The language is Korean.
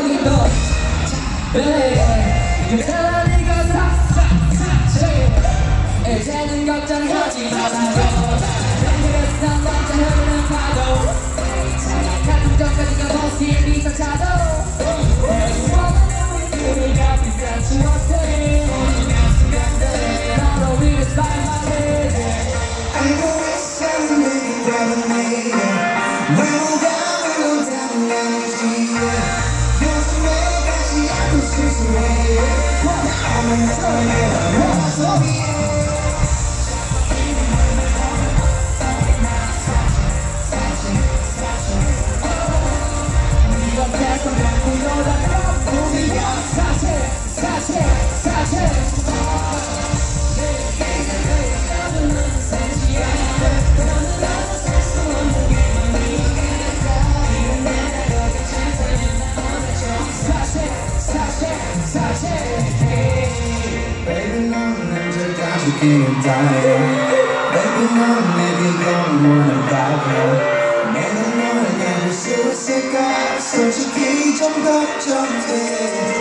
Doggy Dogs. Bang! 사실 사실 사실 feel dying Baby, no, maybe don't wanna die 내가 너를 향해 수색할 솔직히 좀 걱정돼